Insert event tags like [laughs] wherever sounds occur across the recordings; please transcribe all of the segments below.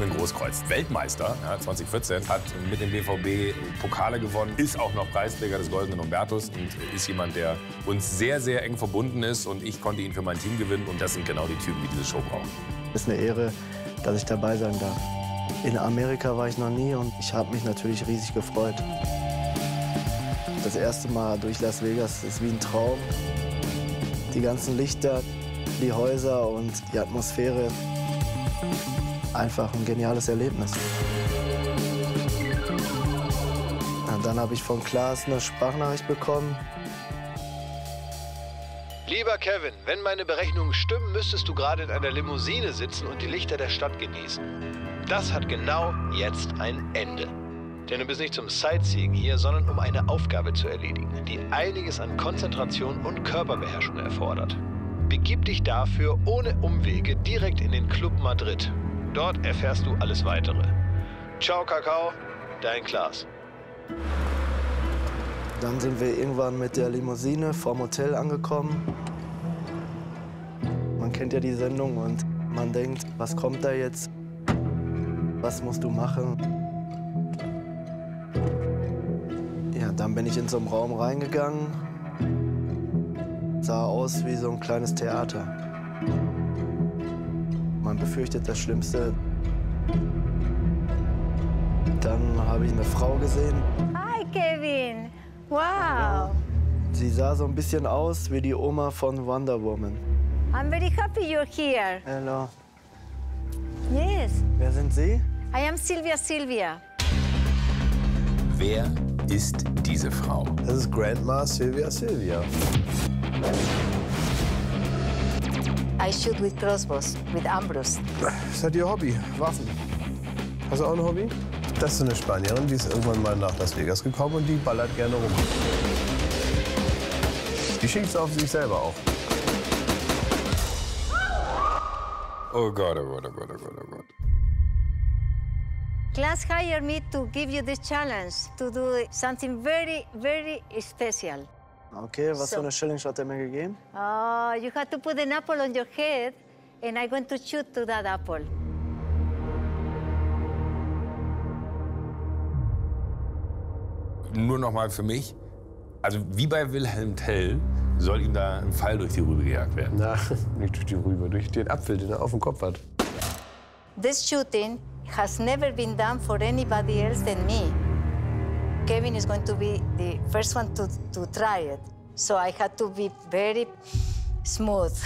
Kevin Großkreuz, Weltmeister ja, 2014, hat mit dem BVB Pokale gewonnen, ist auch noch Preisträger des Goldenen Umbertus und ist jemand, der uns sehr, sehr eng verbunden ist. Und ich konnte ihn für mein Team gewinnen. Und das sind genau die Typen, die diese Show brauchen. Es ist eine Ehre, dass ich dabei sein darf. In Amerika war ich noch nie und ich habe mich natürlich riesig gefreut. Das erste Mal durch Las Vegas ist wie ein Traum. Die ganzen Lichter, die Häuser und die Atmosphäre. Einfach ein geniales Erlebnis. Und dann habe ich von Klaas eine Sprachnachricht bekommen. Lieber Kevin, wenn meine Berechnungen stimmen, müsstest du gerade in einer Limousine sitzen und die Lichter der Stadt genießen. Das hat genau jetzt ein Ende. Denn du bist nicht zum Sightseeing hier, sondern um eine Aufgabe zu erledigen, die einiges an Konzentration und Körperbeherrschung erfordert. Begib dich dafür ohne Umwege direkt in den Club Madrid. Dort erfährst du alles weitere. Ciao, Kakao, dein Klaas. Dann sind wir irgendwann mit der Limousine vorm Hotel angekommen. Man kennt ja die Sendung und man denkt, was kommt da jetzt? Was musst du machen? Ja, dann bin ich in so einen Raum reingegangen. Sah aus wie so ein kleines Theater. Man befürchtet das Schlimmste. Dann habe ich eine Frau gesehen. Hi, Kevin. Wow. Sie sah so ein bisschen aus wie die Oma von Wonder Woman. I'm very happy you're here. Hallo. Yes. Wer sind Sie? I am Silvia Silvia. Wer ist diese Frau? Das ist Grandma Sylvia Sylvia. I shoot with crossbows, with Ambrose. Das ist halt ihr Hobby, Waffen. Hast du auch ein Hobby? Das ist eine Spanierin, die ist irgendwann mal nach Las Vegas gekommen und die ballert gerne rum. Die schießt auf sich selber auch. Oh Gott, oh Gott, oh Gott, oh Gott, oh Gott. Class hired me to give you this challenge to do something very, very special. Okay, was So. für eine Challenge hat er mir gegeben? Oh, you have to put an apple on your head, and I'm going to shoot to that apple. Nur noch mal für mich. Also wie bei Wilhelm Tell soll ihm da ein Pfeil durch die Rübe gejagt werden. Na, [laughs] nicht durch die Rübe, durch den Apfel, den er auf dem Kopf hat. This shooting has never been done for anybody else than me. Kevin is going to be the first one to, to try it. So I had to be very smooth. [laughs]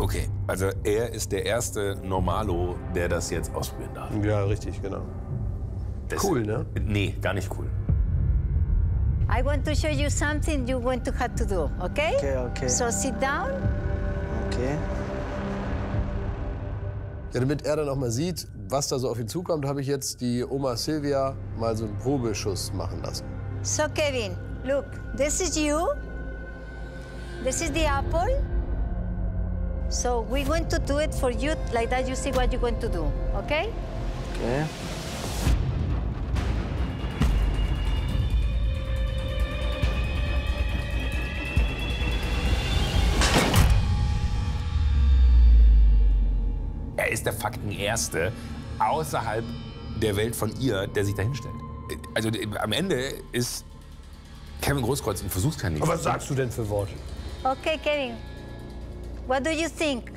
Okay, also er ist der erste Normalo, der das jetzt ausprobieren darf. Ja, richtig, genau. Das Cool, ne? Nee, gar nicht cool. I want to show you something you're going to have to do, okay? Okay, okay. So sit down. Okay. Ja, damit er dann auch mal sieht, was da so auf ihn zukommt, habe ich jetzt die Oma Silvia mal so einen Probeschuss machen lassen. So Kevin, look, this is you. This is the apple. So we're going to do it for you like that. You see what you're going to do, okay? Okay. Er ist der fucking Erste außerhalb der Welt von ihr, der sich da hinstellt. Also am Ende ist Kevin Großkreuz ein Versuchskaninchen. Aber was sagst du denn für Worte? Okay, Kevin. What do you think?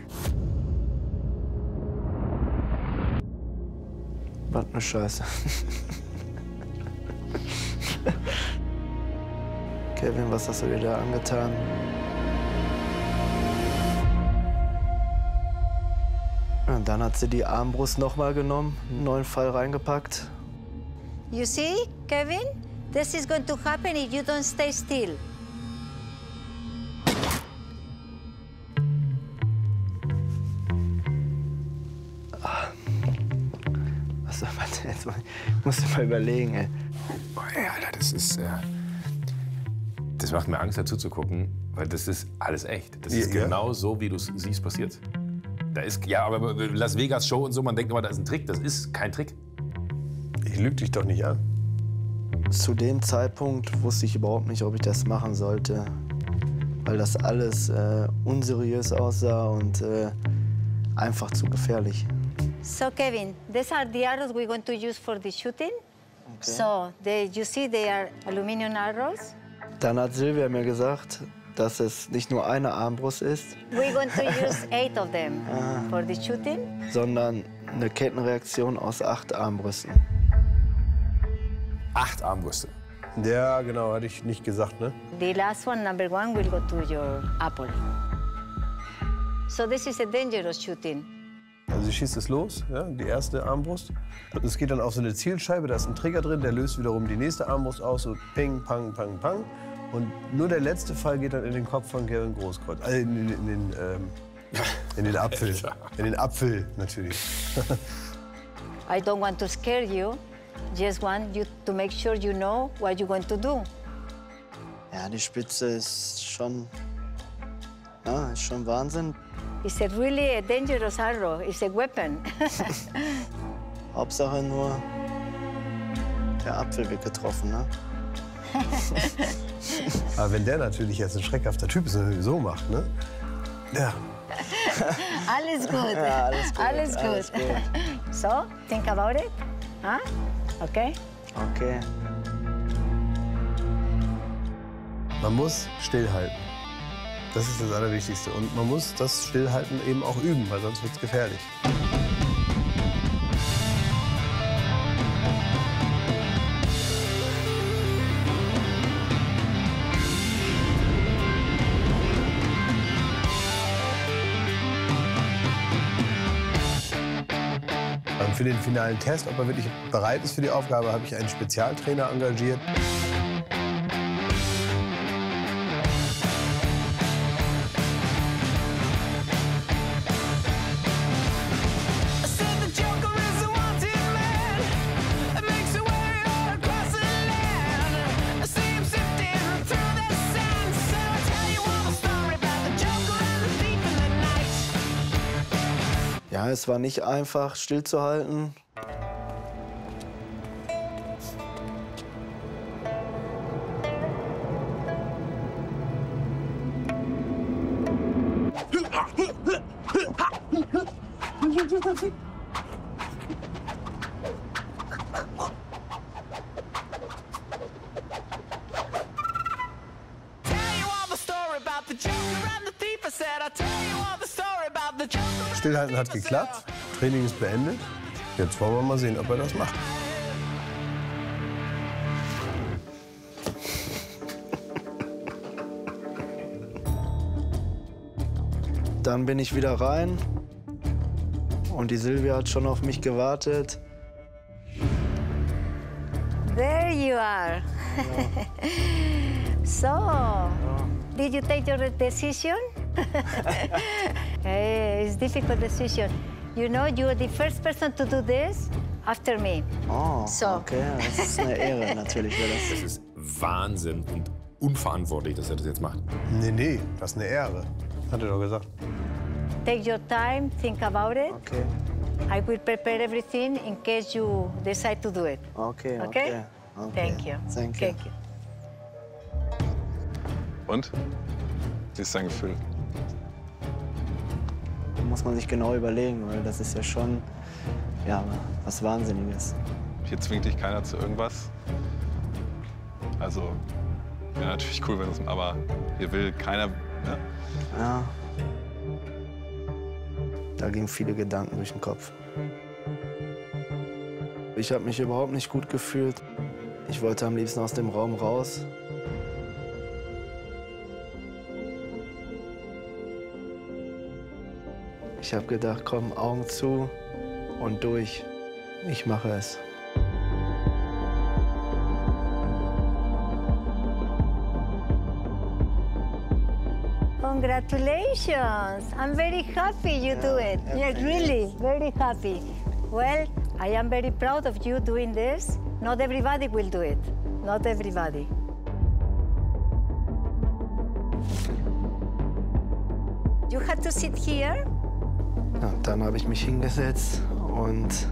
Was eine Scheiße. [laughs] Kevin, was hast du dir da angetan? Und dann hat sie die Armbrust noch mal genommen, einen neuen Pfeil reingepackt. You see, Kevin? This is going to happen if you don't stay still. Was soll man denn jetzt mal? Ich muss mal überlegen, ey. Boah, ey, Alter, das ist. Äh, das macht mir Angst, dazu zu gucken, weil das ist alles echt. Das ist Ja, ja. genau so, wie du es siehst, passiert. Da ist, ja, aber Las Vegas Show und so, man denkt immer, da ist ein Trick. Das ist kein Trick. Ich lüge dich doch nicht an. Zu dem Zeitpunkt wusste ich überhaupt nicht, ob ich das machen sollte, weil das alles äh, unseriös aussah und äh, einfach zu gefährlich. So Kevin, these are the arrows we're going to use for the shooting. So they, you see they are aluminum arrows. Dann hat Silvia mir gesagt, dass es nicht nur eine Armbrust ist, We're going to use eight of them for the shooting. sondern eine Kettenreaktion aus acht Armbrüsten. Acht Armbrüste. Ja, genau, hatte ich nicht gesagt, ne? The last one, number one, will go to your apple. So this is a dangerous shooting. Also sie schießt es los, ja, die erste Armbrust. Und es geht dann auf so eine Zielscheibe, da ist ein Trigger drin, der löst wiederum die nächste Armbrust aus, so ping, pang, pang, pang. Und nur der letzte Fall geht dann in den Kopf von Kevin Großkreuz. Also in, in, in, den, ähm, in den Apfel. [laughs] In den Apfel natürlich. I don't want to scare you. Just want you to make sure you know what you're going to do. Ja, die Spitze ist schon, ja, ist schon Wahnsinn. It's a really a dangerous arrow. It's a weapon. [laughs] Hauptsache nur, der Apfel wird getroffen, ne? [laughs] [laughs] Aber wenn der natürlich jetzt ein schreckhafter Typ ist und so macht, ne? Ja, [laughs] alles gut. Ja, alles gut, Alles gut. alles gut. So, think about it. Huh? Okay? Okay. man muss stillhalten. Das ist das Allerwichtigste. Und man muss das Stillhalten eben auch üben, weil sonst wird es gefährlich. Für den finalen Test, ob er wirklich bereit ist für die Aufgabe, habe ich einen Spezialtrainer engagiert. Ja, es war nicht einfach, stillzuhalten. Tell you all the story about the Joker and the Stillhalten hat geklappt, Training ist beendet. Jetzt wollen wir mal sehen, ob er das macht. Dann bin ich wieder rein und die Silvia hat schon auf mich gewartet. There you are. [laughs] so, did you take your decision? [laughs] hey, it's difficult decision. You know, you're the first person to do this after me. Oh, So. okay, das ist eine Ehre [laughs] natürlich. Das. Das ist Wahnsinn und unverantwortlich, dass er das jetzt macht. Nee, nee, das ist eine Ehre. Hat er doch gesagt. Take your time, think about it. Okay, I will prepare everything in case you decide to do it. okay, okay. Okay? okay. Thank you. Thank you. Thank you. Und? Wie ist dein Gefühl? Muss man sich genau überlegen, weil das ist ja schon ja, was Wahnsinniges. Hier zwingt dich keiner zu irgendwas. Also, wäre natürlich cool, wenn es, aber hier will keiner. Ja. Ja. Da gingen viele Gedanken durch den Kopf. Ich habe mich überhaupt nicht gut gefühlt. Ich wollte am liebsten aus dem Raum raus. Ich habe gedacht, komm, Augen zu und durch. Ich mache es. Congratulations! I'm very happy you do it. Yeah, really, very happy. Well, I am very proud of you doing this. Not everybody will do it. Not everybody. You had to sit here. Ja, dann habe ich mich hingesetzt und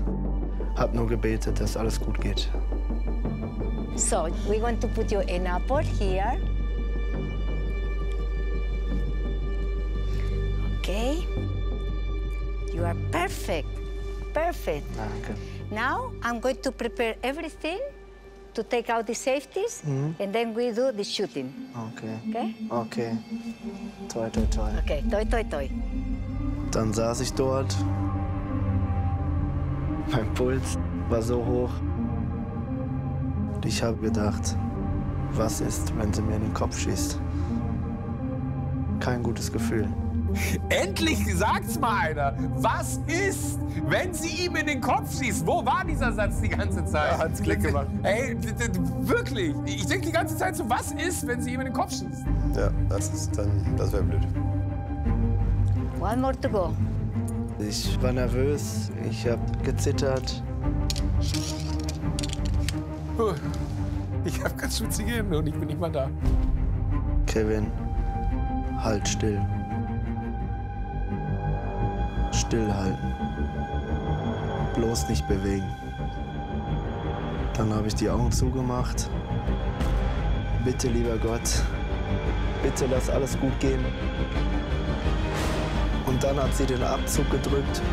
habe nur gebetet, dass alles gut geht. So we're going to put you in apple here. Okay. You are perfect. Perfect. Danke. Now I'm going to prepare everything to take out the safeties, and then we do the shooting. Okay. Okay? Okay. Toi, toi, toi. Okay. Toi, toi, toi. Dann saß ich dort. Mein Puls war so hoch. Und ich habe gedacht, was ist, wenn sie mir in den Kopf schießt? Kein gutes Gefühl. [laughs] Endlich sagt's mal einer. Was ist, wenn sie ihm in den Kopf schießt? Wo war dieser Satz die ganze Zeit? Ja, hat's Klick gemacht. Ey, wirklich. Ich denke die ganze Zeit so, was ist, wenn sie ihm in den Kopf schießt? Ja, das ist dann, das wäre blöd. One more to go. Ich war nervös, ich habe gezittert. Ich habe ganz schwitzige Hände und ich bin nicht mal da. Kevin, halt still. Stillhalten. Bloß nicht bewegen. Dann habe ich die Augen zugemacht. Bitte, lieber Gott, bitte lass alles gut gehen. Und dann hat sie den Abzug gedrückt.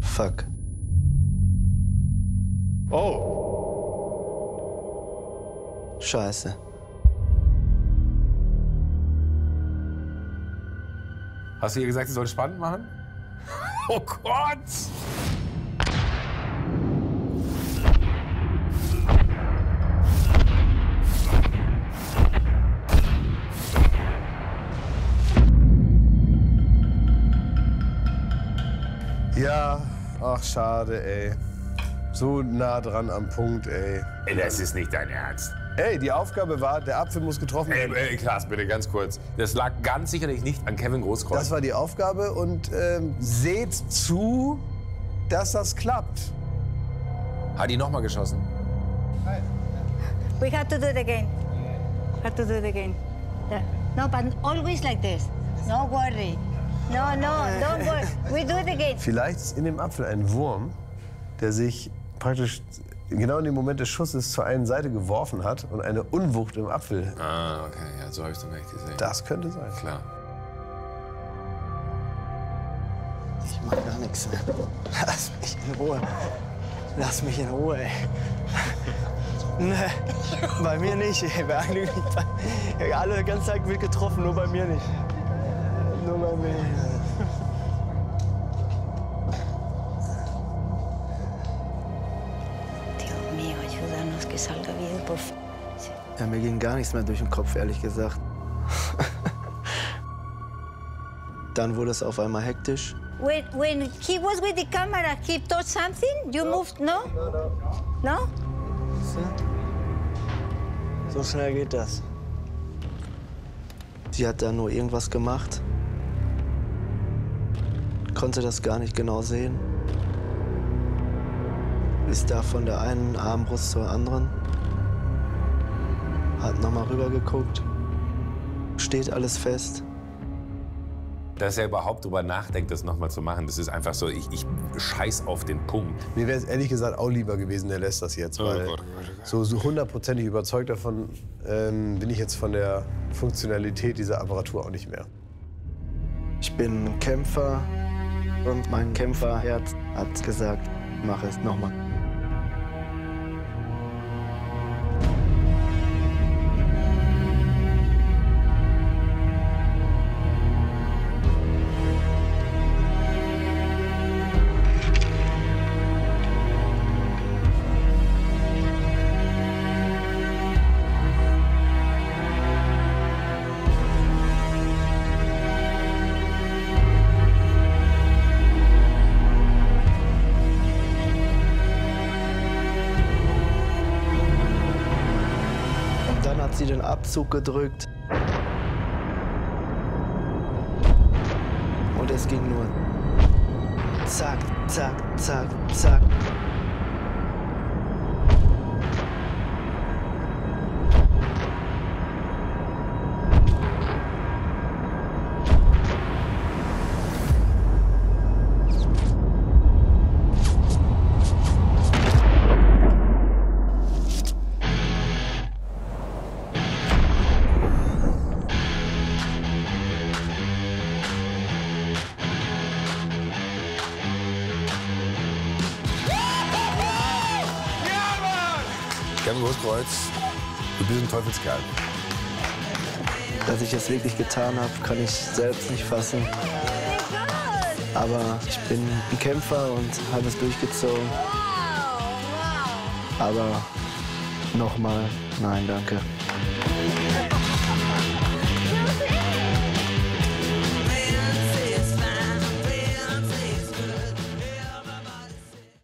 Fuck. Oh! Scheiße. Hast du ihr gesagt, sie soll spannend machen? [laughs] Oh Gott! Ja, ach schade, ey. So nah dran am Punkt, ey. Ey, das ist nicht dein Ernst. Ey, die Aufgabe war, der Apfel muss getroffen Ey, werden. ey Klaas, bitte ganz kurz. Das lag ganz sicherlich nicht an Kevin Großkreuz. Das war die Aufgabe und ähm, seht zu, dass das klappt. Hat die nochmal geschossen? We have to do it again. Have to do it again. No, but always like this. No worry. No, no, don't worry. We do it again. Vielleicht ist in dem Apfel ein Wurm, der sich praktisch genau in dem Moment des Schusses zur einen Seite geworfen hat und eine Unwucht im Apfel. Ah, okay, ja, so habe ich dann nicht gesehen. Das könnte sein. Klar. Ich mach gar nichts mehr. Lass mich in Ruhe. Lass mich in Ruhe, ey. Nee, bei mir nicht, ey. [laughs] Alle die ganze Zeit wird getroffen, nur bei mir nicht. Por favor. Ja, mir ging gar nichts mehr durch den Kopf, ehrlich gesagt. [laughs] Dann wurde es auf einmal hektisch. When, when he was with the camera, he touched something? You moved, no? No? So schnell geht das. Sie hat da nur irgendwas gemacht. Konnte das gar nicht genau sehen. Ist da von der einen Armbrust zur anderen. Hat nochmal rübergeguckt. Steht alles fest. Dass er überhaupt drüber nachdenkt, das nochmal zu machen, das ist einfach so, ich, ich scheiß auf den Punkt. Mir wäre es ehrlich gesagt auch lieber gewesen, der lässt das jetzt. Weil oh Gott, oh Gott. so so hundertprozentig überzeugt davon ähm, bin ich jetzt von der Funktionalität dieser Apparatur auch nicht mehr. Ich bin Kämpfer und mein Kämpferherz hat gesagt, mach es nochmal. Abzug gedrückt. Und es ging nur zack, zack, zack, zack. Kevin Großkreuz, du bist ein Teufelskerl. Dass ich es wirklich getan habe, kann ich selbst nicht fassen. Aber ich bin ein Kämpfer und habe es durchgezogen. Aber nochmal, nein, danke.